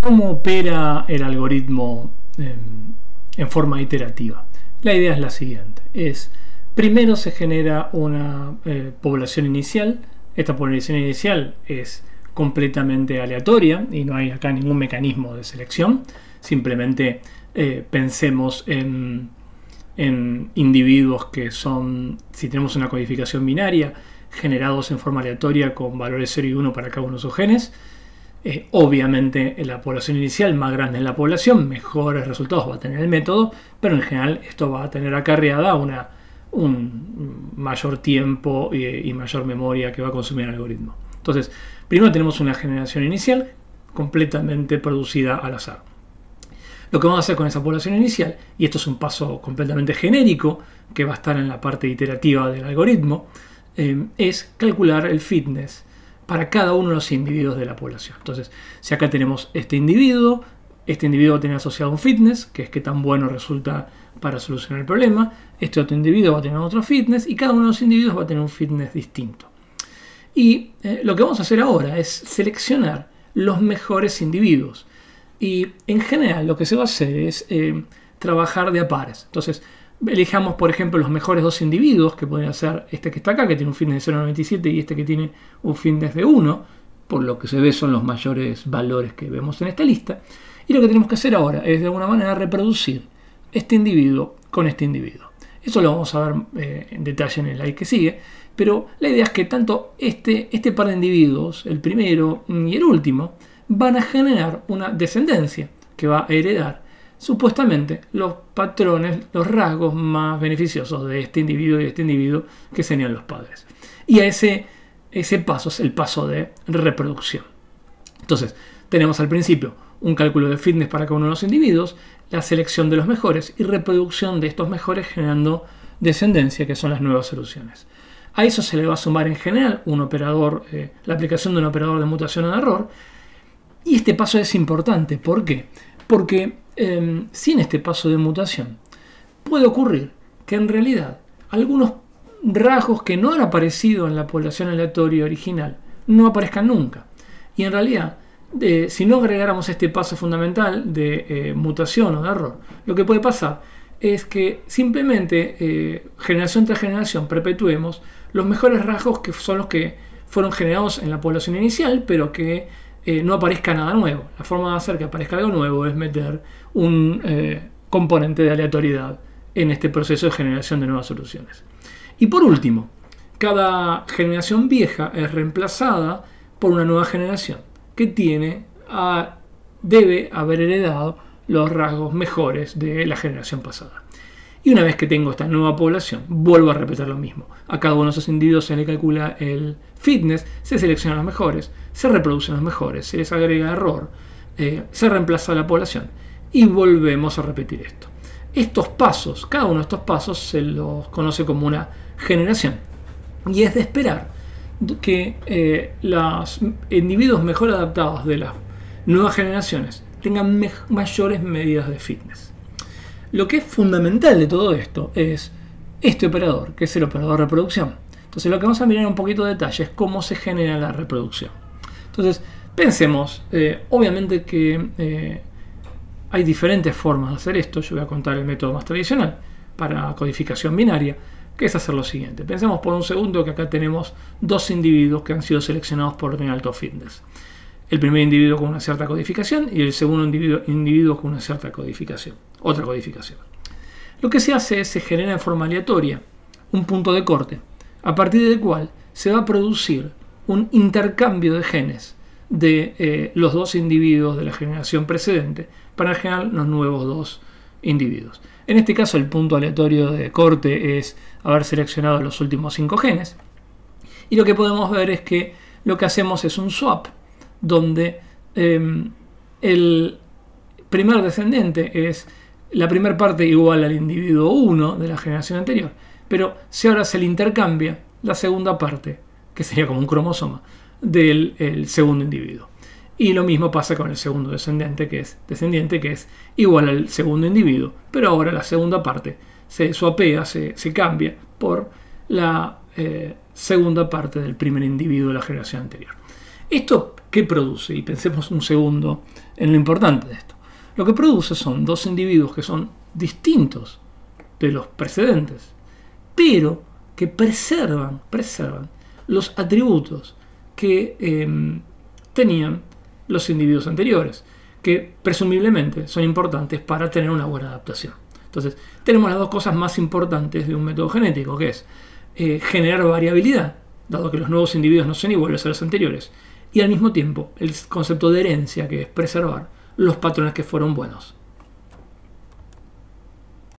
¿Cómo opera el algoritmo em, en forma iterativa? La idea es la siguiente. Es, primero se genera una eh, población inicial. Esta población inicial es completamente aleatoria y no hay acá ningún mecanismo de selección. Simplemente eh, pensemos en, en individuos que son, si tenemos una codificación binaria, generados en forma aleatoria con valores 0 y 1 para cada uno de sus genes. Eh, obviamente en la población inicial, más grande es la población, mejores resultados va a tener el método, pero en general esto va a tener acarreada una, un mayor tiempo y, mayor memoria que va a consumir el algoritmo. Entonces, primero tenemos una generación inicial completamente producida al azar. Lo que vamos a hacer con esa población inicial, y esto es un paso completamente genérico que va a estar en la parte iterativa del algoritmo, eh, es calcular el fitness para cada uno de los individuos de la población. Entonces, si acá tenemos este individuo, este individuo va a tener asociado un fitness, que es que tan bueno resulta para solucionar el problema, este otro individuo va a tener otro fitness y cada uno de los individuos va a tener un fitness distinto. Y eh, lo que vamos a hacer ahora es seleccionar los mejores individuos. Y en general lo que se va a hacer es eh, trabajar de a pares. Entonces, Elijamos, por ejemplo, los mejores dos individuos, que podrían ser este que está acá, que tiene un fitness de 0,97, y este que tiene un fitness de 1, por lo que se ve son los mayores valores que vemos en esta lista. Y lo que tenemos que hacer ahora es de alguna manera reproducir este individuo con este individuo. Eso lo vamos a ver eh, en detalle en el slide que sigue, pero la idea es que tanto este, este par de individuos, el primero y el último, van a generar una descendencia que va a heredar supuestamente los patrones, los rasgos más beneficiosos de este individuo y de este individuo que serían los padres. Y a ese, ese paso es el paso de reproducción. Entonces, tenemos al principio un cálculo de fitness para cada uno de los individuos, la selección de los mejores y reproducción de estos mejores generando descendencia, que son las nuevas soluciones. A eso se le va a sumar en general un operador, eh, la aplicación de un operador de mutación o de error. Y este paso es importante. ¿Por qué? Porque Em, sin este paso de mutación, puede ocurrir que en realidad algunos rasgos que no han aparecido en la población aleatoria original no aparezcan nunca. Y en realidad, si no agregáramos este paso fundamental de eh, mutación o de error, lo que puede pasar es que simplemente eh, generación tras generación perpetuemos los mejores rasgos que son los que fueron generados en la población inicial, pero que eh, no aparezca nada nuevo. La forma de hacer que aparezca algo nuevo es meter un eh, componente de aleatoriedad en este proceso de generación de nuevas soluciones. Y por último, cada generación vieja es reemplazada por una nueva generación que tiene debe haber heredado los rasgos mejores de la generación pasada. Y una vez que tengo esta nueva población, vuelvo a repetir lo mismo. A cada uno de esos individuos se le calcula el fitness, se seleccionan los mejores, se reproducen los mejores, se les agrega error, eh, se reemplaza la población y volvemos a repetir esto. Estos pasos, cada uno de estos pasos se los conoce como una generación y es de esperar que eh, los individuos mejor adaptados de las nuevas generaciones tengan mayores medidas de fitness. Lo que es fundamental de todo esto es este operador, que es el operador de reproducción. Entonces lo que vamos a mirar en un poquito de detalle es cómo se genera la reproducción. Entonces, pensemos, eh, obviamente que eh, hay diferentes formas de hacer esto. Yo voy a contar el método más tradicional para codificación binaria, que es hacer lo siguiente. Pensemos por un segundo que acá tenemos dos individuos que han sido seleccionados por orden alto fitness el primer individuo con una cierta codificación y el segundo individuo, con una cierta codificación, otra codificación. Lo que se hace es se genera en forma aleatoria un punto de corte, a partir del cual se va a producir un intercambio de genes de eh, los dos individuos de la generación precedente para generar los nuevos dos individuos. En este caso el punto aleatorio de corte es haber seleccionado los últimos cinco genes. Y lo que podemos ver es que lo que hacemos es un swap donde em, el primer descendiente es la primera parte igual al individuo 1 de la generación anterior, pero si ahora se le intercambia la segunda parte, que sería como un cromosoma, del segundo individuo. Y lo mismo pasa con el segundo descendiente, que es descendiente, que es igual al segundo individuo, pero ahora la segunda parte se suapea, se, se cambia por la eh, segunda parte del primer individuo de la generación anterior. ¿Esto qué produce? Y pensemos un segundo en lo importante de esto. Lo que produce son dos individuos que son distintos de los precedentes, pero que preservan, preservan los atributos que em, tenían los individuos anteriores, que presumiblemente son importantes para tener una buena adaptación. Entonces, tenemos las dos cosas más importantes de un método genético, que es eh, generar variabilidad, dado que los nuevos individuos no son iguales a los anteriores, y al mismo tiempo el concepto de herencia, que es preservar los patrones que fueron buenos.